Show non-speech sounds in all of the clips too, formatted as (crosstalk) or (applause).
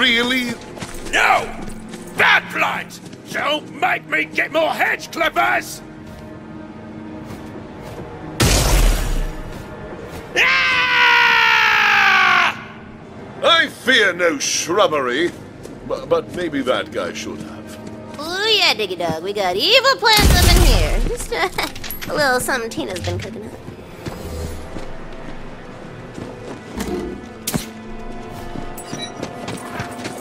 Really? No! Bad blight! Don't make me get more hedge clippers! Ah! I fear no shrubbery, but, but maybe that guy should have. Oh yeah, Diggy Dog, we got evil plans up in here. Just (laughs) uh, a little something Tina's been cooking up.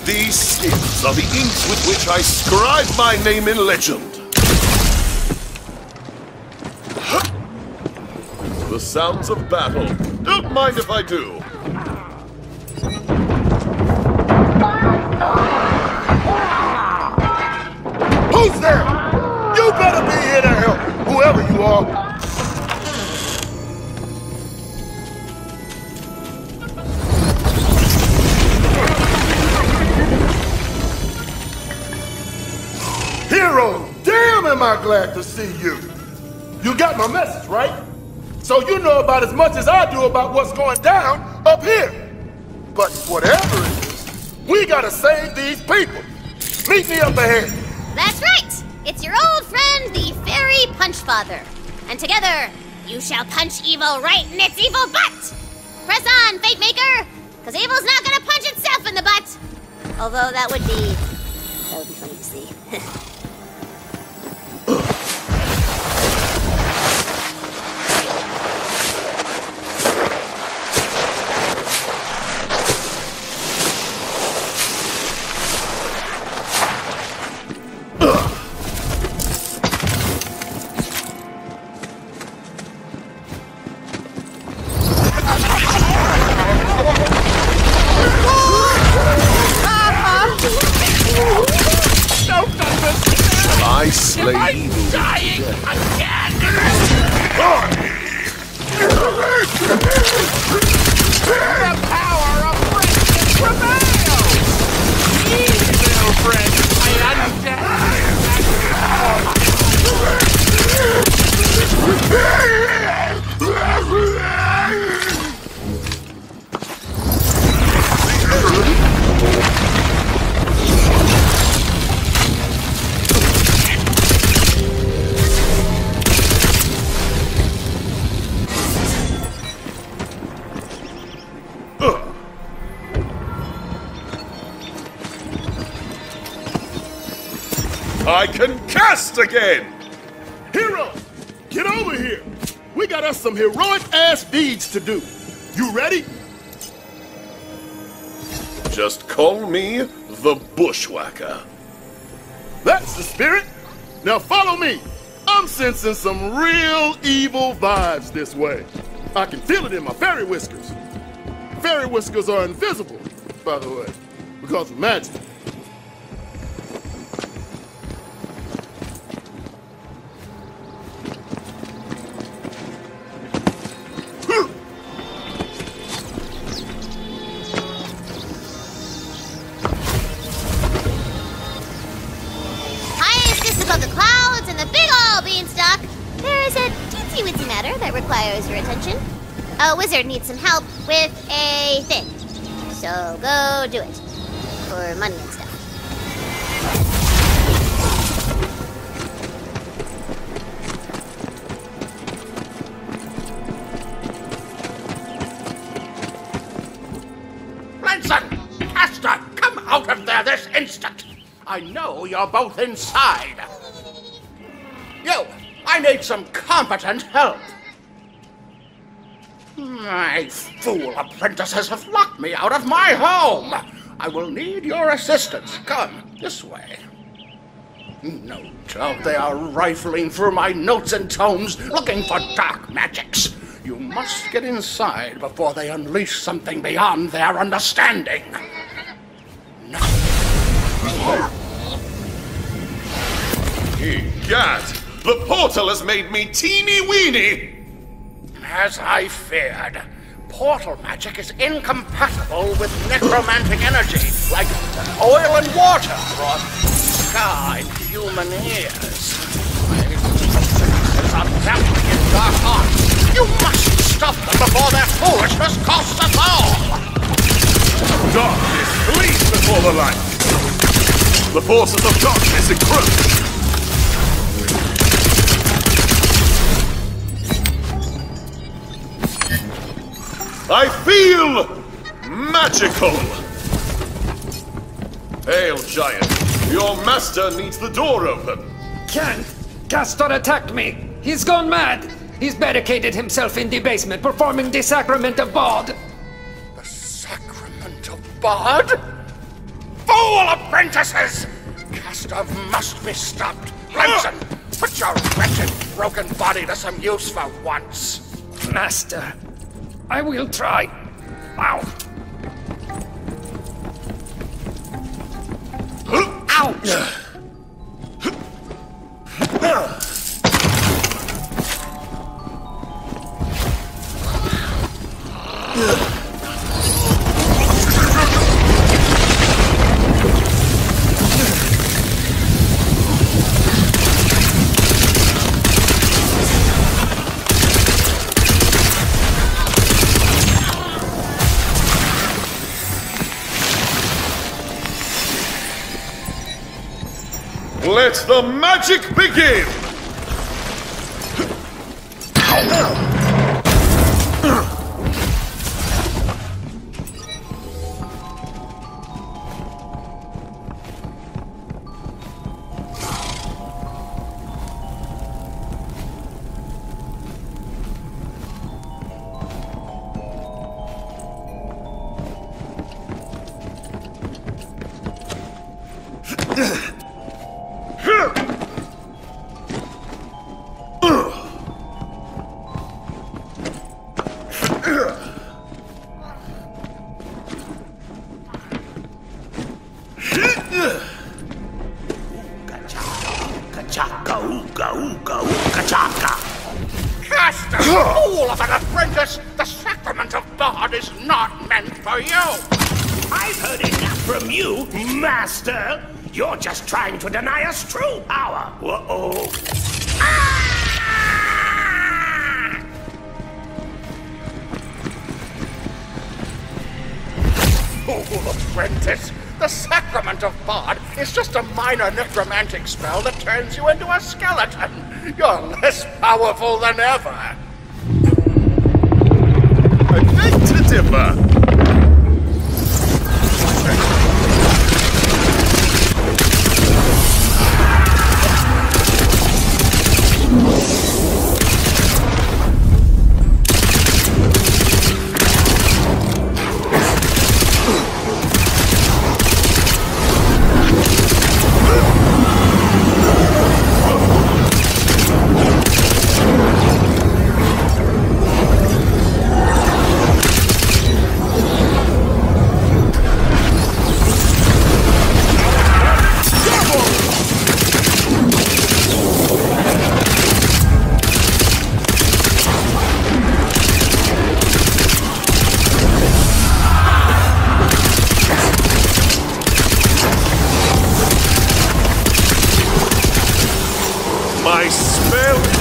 These skins are the inks with which I scribe my name in legend. The sounds of battle. Don't mind if I do. Who's there? You better be here to help, whoever you are. Glad to see you. You got my message, right? So you know about as much as I do about what's going down up here. But whatever it is, we gotta save these people. Meet me up ahead. That's right! It's your old friend, the Fairy Punchfather. And together, you shall punch evil right in its evil butt! Press on, Fatemaker! Because evil's not gonna punch itself in the butt! Although that would be. that would be funny to see. (laughs) again! Hero, get over here. We got us some heroic ass deeds to do. You ready? Just call me the Bushwhacker. That's the spirit. Now follow me. I'm sensing some real evil vibes this way. I can feel it in my fairy whiskers. Fairy whiskers are invisible, by the way, because of magic. Needs some help with a thing. So go do it. For money and stuff. Remsen! Castor, come out of there this instant! I know you're both inside. You, I need some competent help. My fool apprentices have locked me out of my home. I will need your assistance. Come this way. No doubt oh, they are rifling through my notes and tomes looking for dark magics. You must get inside before they unleash something beyond their understanding. No. Egad! The portal has made me teeny weeny! As I feared, portal magic is incompatible with necromantic energy, like oil and water, or sky human ears. Are dabbling in dark arts. You must stop them before their foolishness costs us all! Darkness, flee from before the light. The forces of darkness encroach. I feel magical. Hail, giant. Your master needs the door open. Can't! Castor attacked me! He's gone mad! He's barricaded himself in the basement, performing the sacrament of Bod! The sacrament of Bod? Fool apprentices! Castor must be stopped. Remsen, put your wretched, broken body to some use for once. Master, I will try. Ow! Ouch! The magic begin! Castor, fool of an apprentice! The sacrament of God is not meant for you! I've heard enough from you, Master. You're just trying to deny us true power. Uh-oh. Ah! Fool apprentice! The sacrament of Bod is just a minor necromantic spell that turns you into a skeleton. You're less powerful than ever. I beg to differ. My spell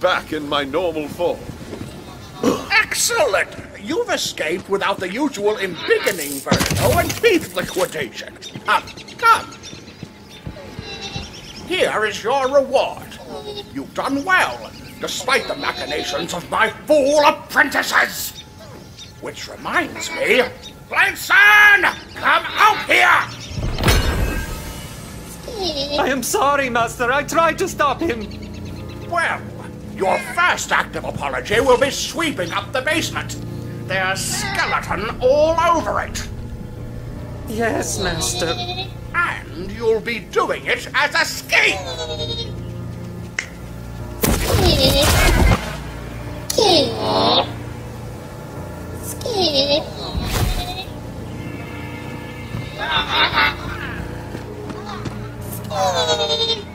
back in my normal form. Excellent! You've escaped without the usual embiggening vertigo and teeth liquidation. Come, come. Here is your reward. You've done well, despite the machinations of my fool apprentices. Which reminds me, Blanson, come out here! I am sorry, Master. I tried to stop him. Well, your first act of apology will be sweeping up the basement. There's skeleton all over it. Yes, Master. And you'll be doing it as a scheme. Oh,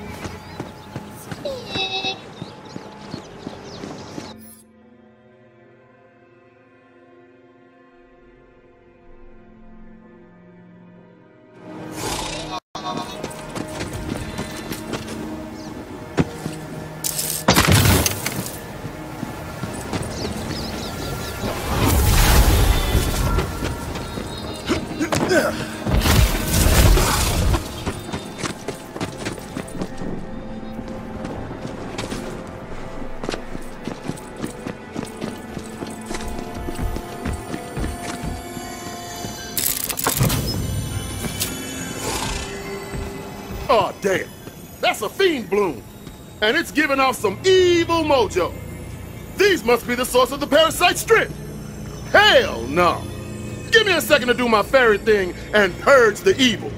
Oh, damn. That's a fiend bloom. And it's giving off some evil mojo. These must be the source of the parasite strip. Hell no. Give me a second to do my fairy thing and purge the evil.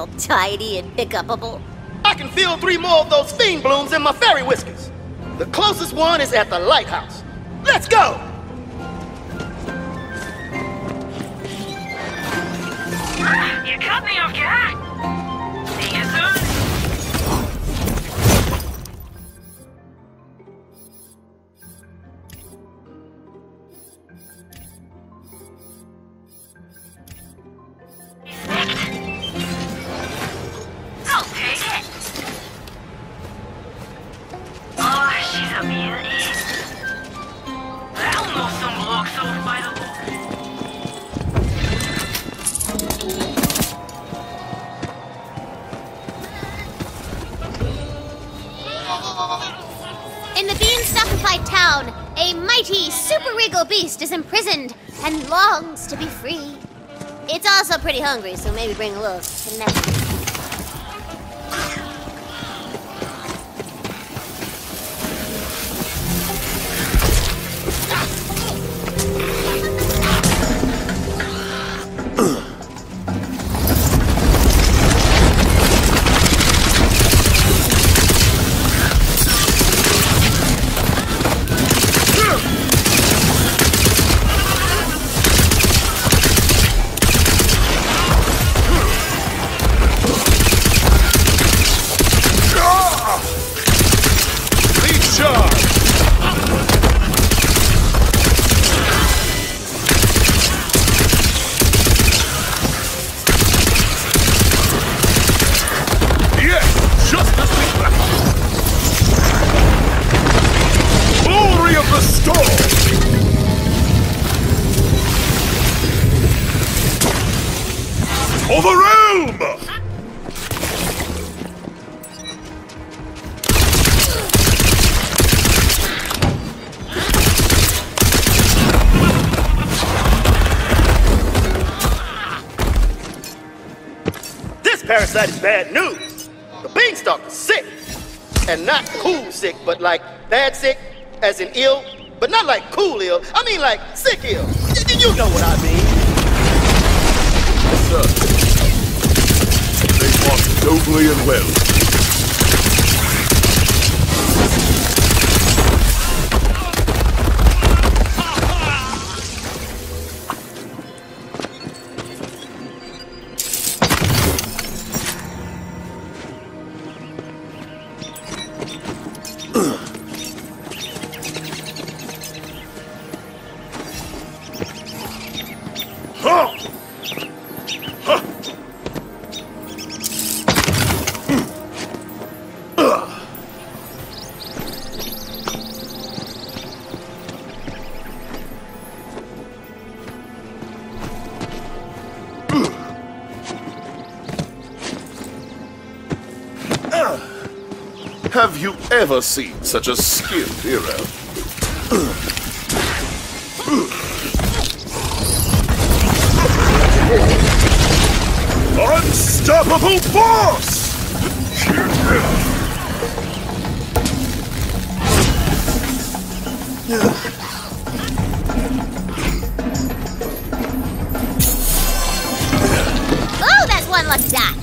All tidy and pick-upable? I can feel three more of those fiend blooms in my fairy whiskers. The closest one is at the lighthouse. Let's go! Ah, you cut me off guard. Beast is imprisoned and longs to be free. It's also pretty hungry, so maybe bring a little. Parasite is bad news. The beanstalk is sick. And not cool sick, but like bad sick, as in ill, but not like cool ill. I mean like sick ill. Y- You know what I mean. Sir, they fought nobly and well. You ever seen such a skilled hero? Unstoppable force! Oh, that's one lucky dot.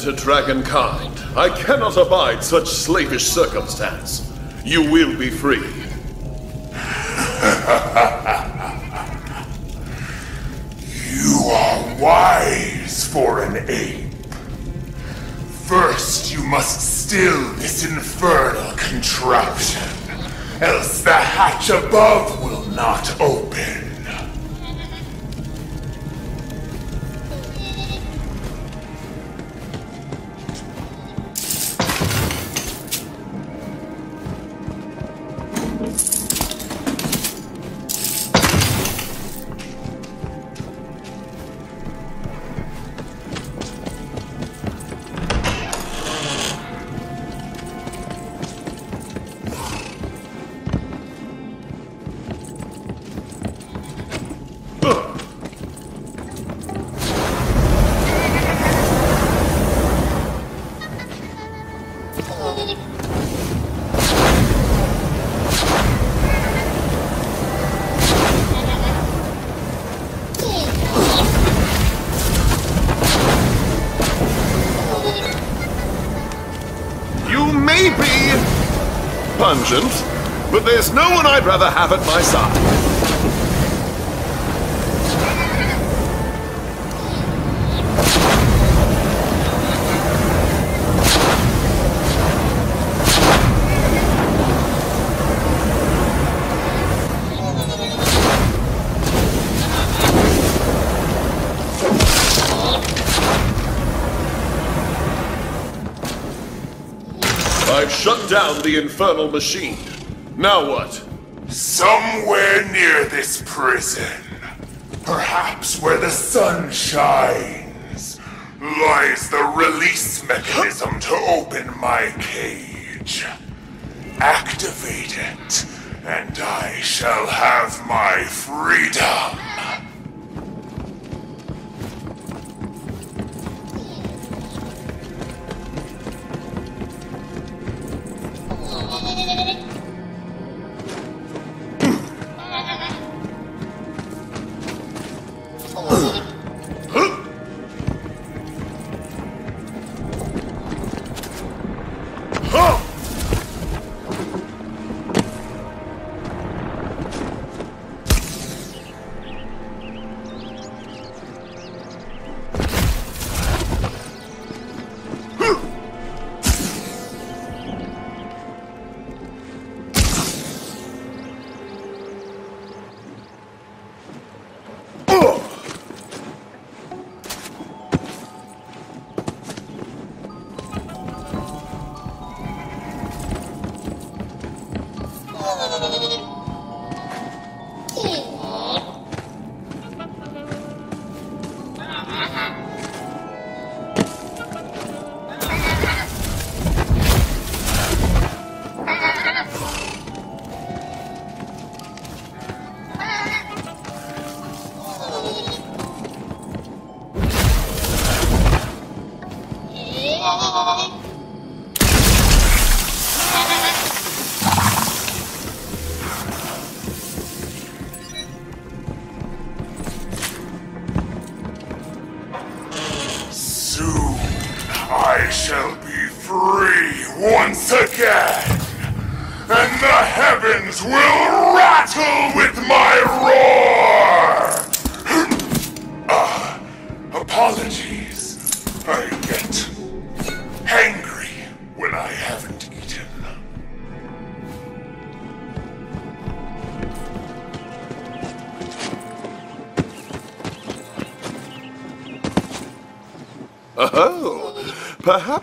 To dragonkind, I cannot abide such slavish circumstance. You will be free. (laughs) You are wise for an ape. First, you must still this infernal contraption, else the hatch above will not open. Pungent, but there's no one I'd rather have at my side. I've shut down the infernal machine. Now what? Somewhere near this prison, perhaps where the sun shines, lies the release mechanism to open my cage. Activate it, and I shall have my freedom.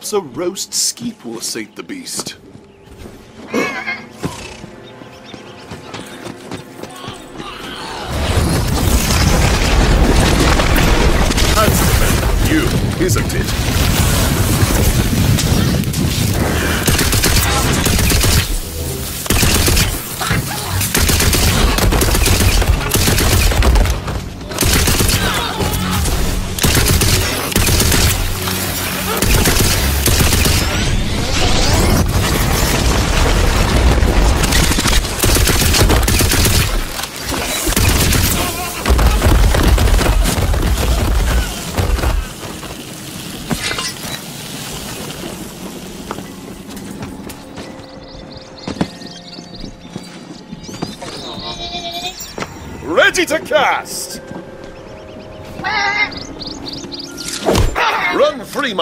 Perhaps a roast skeep will sate the beast.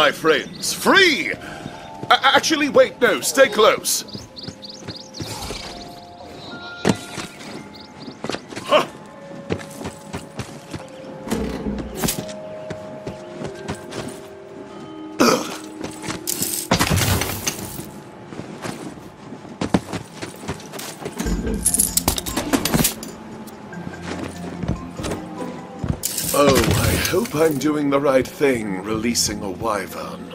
My friends! Free! Actually, wait, no, stay close. Hope I'm doing the right thing, releasing a wyvern.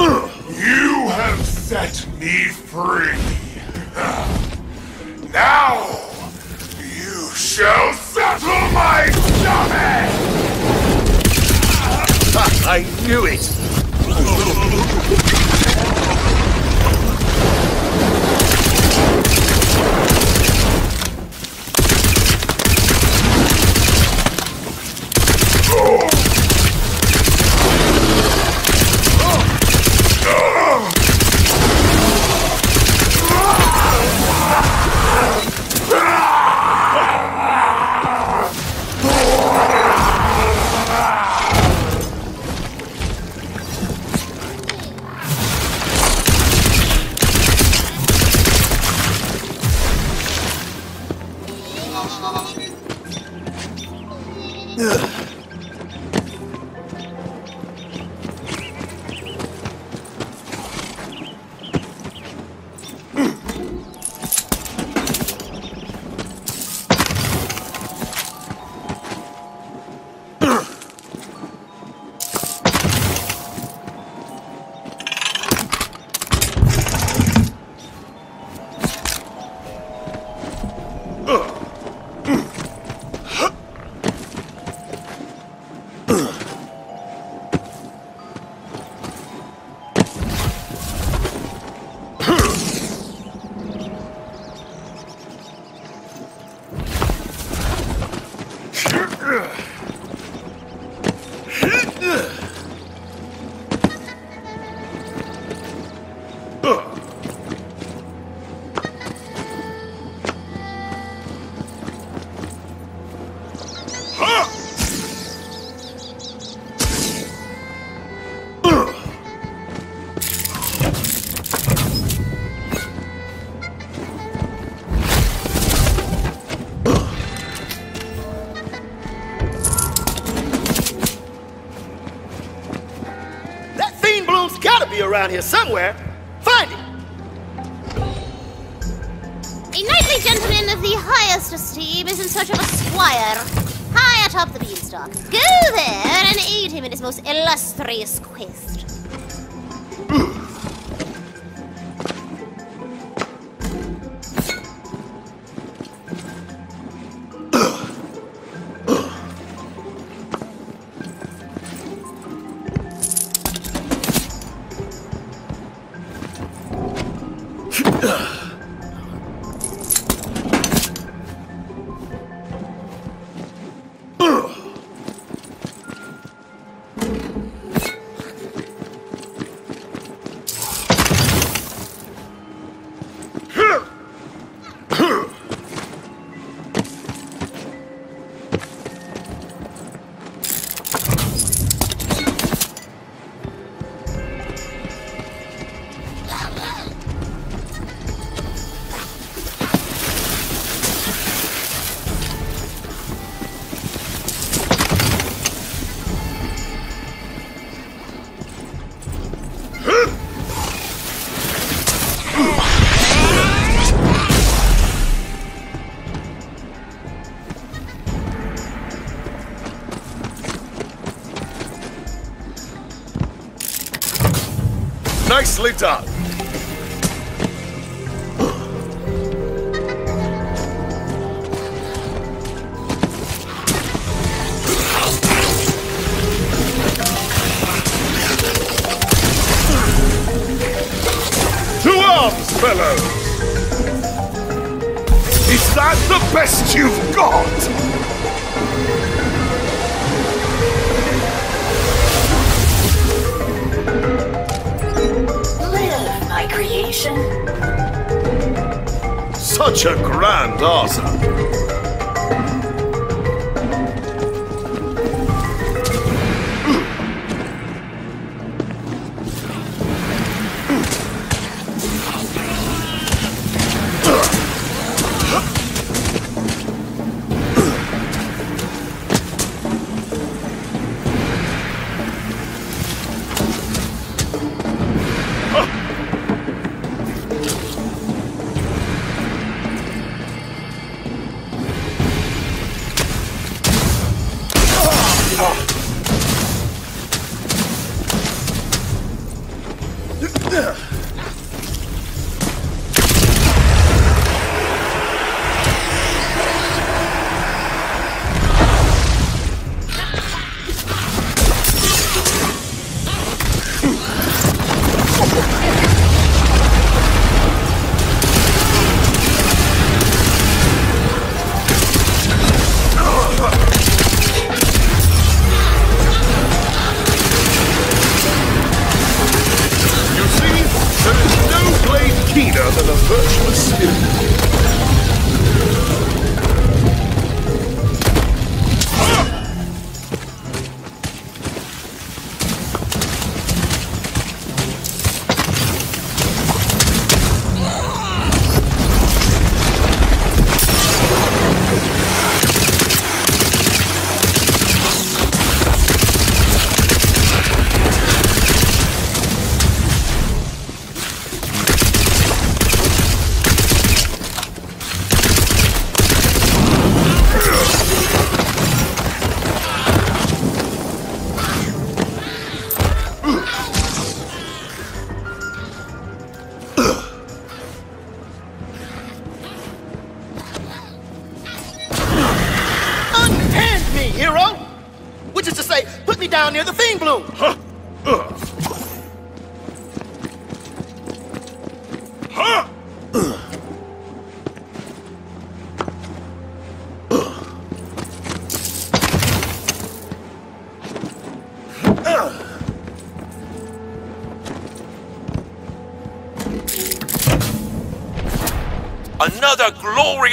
You have set me free. Now, you shall settle my stomach! I knew it! Around here somewhere. Find it! A knightly gentleman of the highest esteem is in search of a squire high atop the beanstalk. Go there and aid him in his most illustrious quest. Nicely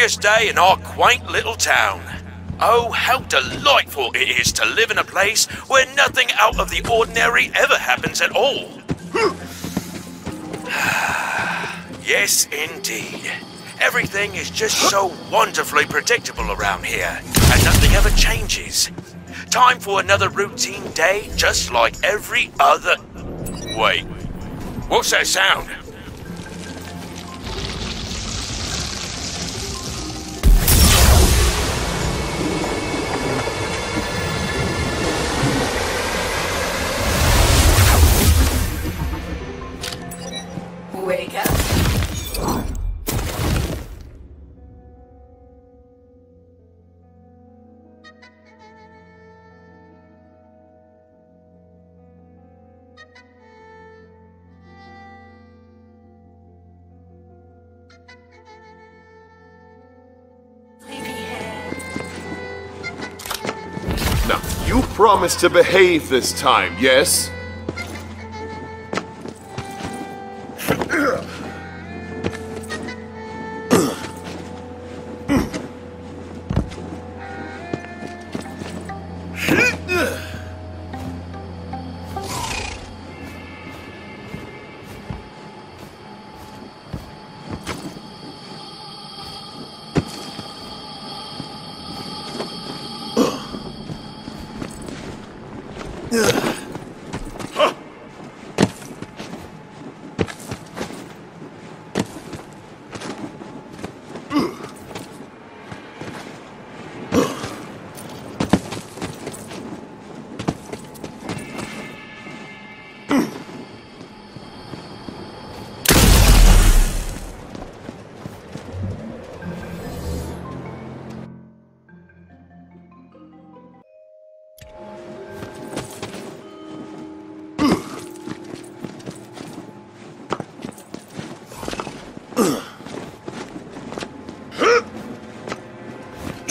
glorious day in our quaint little town. Oh, how delightful it is to live in a place where nothing out of the ordinary ever happens at all. (sighs) yes, indeed. Everything is just so wonderfully predictable around here, and nothing ever changes. Time for another routine day, just like every other... Wait, what's that sound? promise to behave this time, yes?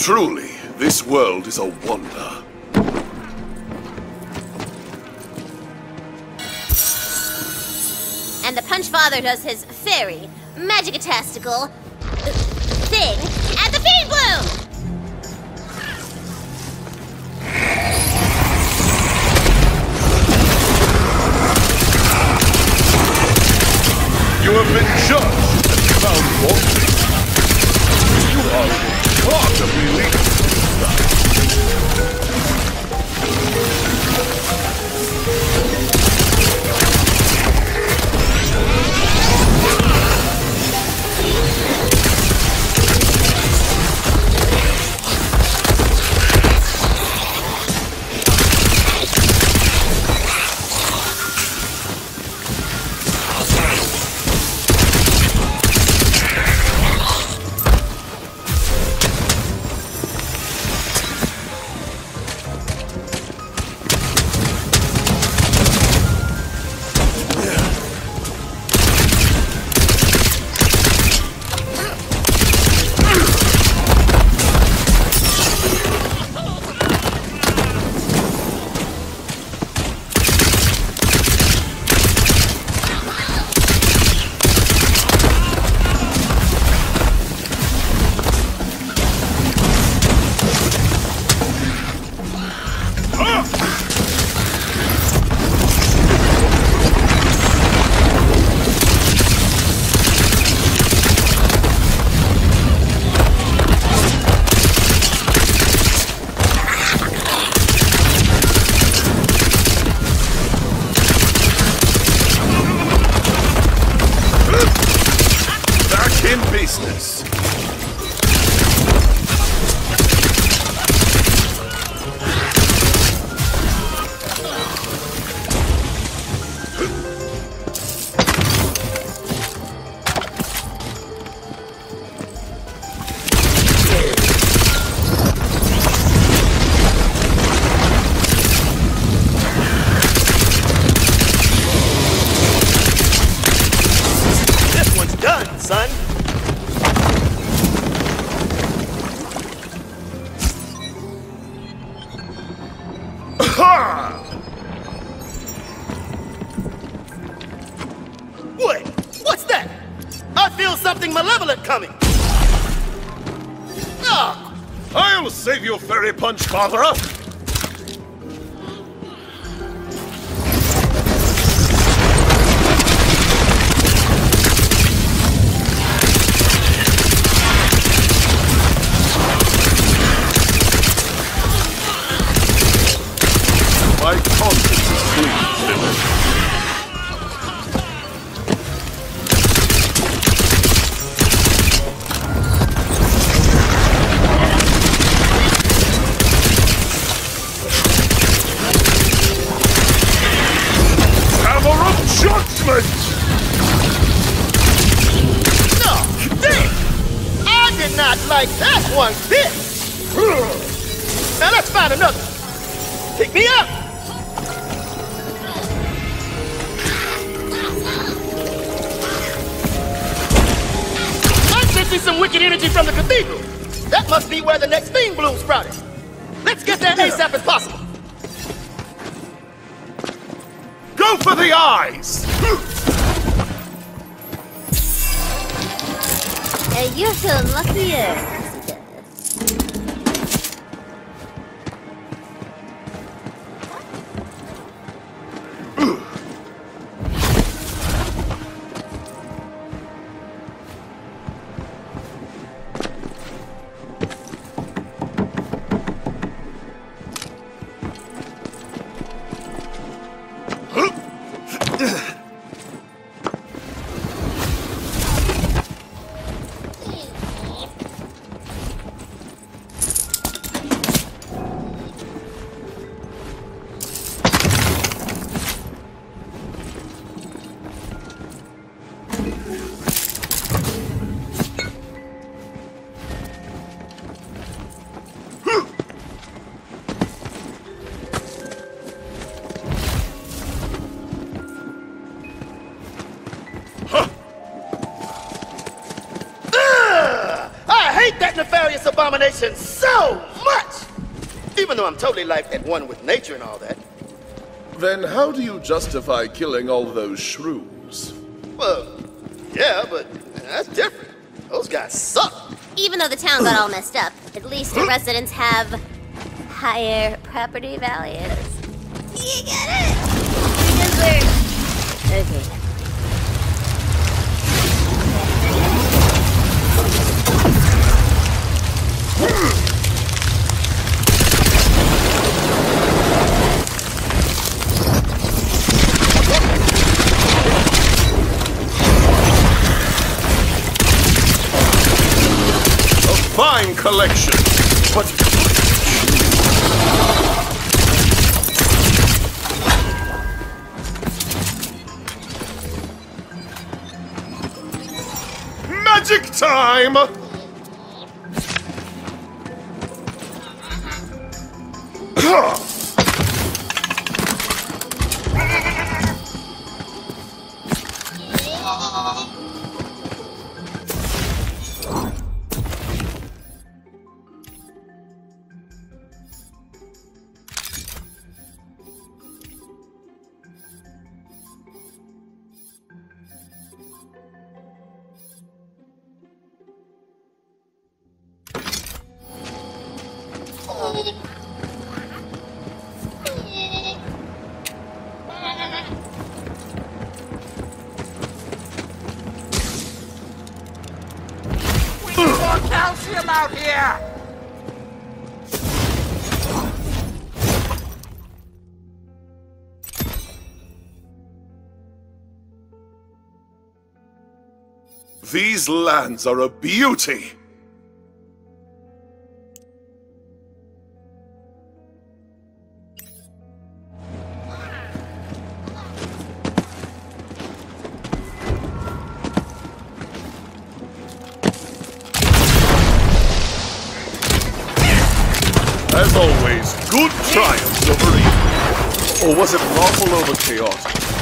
Truly, this world is a wonder. And the Punch Father does his fairy, magic-tastical, Fiery punch, Barbara! And you're feeling luckier. Nefarious so much! Even though I'm totally like at one with nature and all that. Then how do you justify killing all those shrews? Well, yeah, but that's different. Those guys suck. Even though the town got all messed up, at least the residents have higher property values. You get it? Because we're... Okay. Fine collection, but magic time! Here! These lands are a beauty! Was it lawful over chaotic?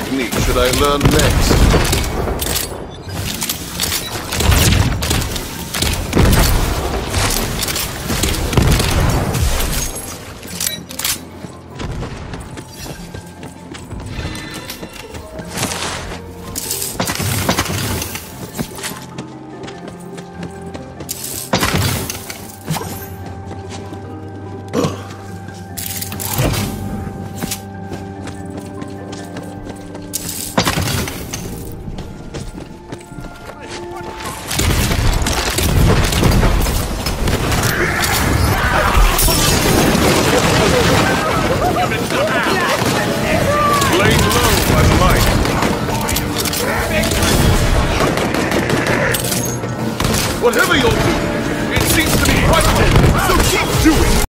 Technique should I learn next?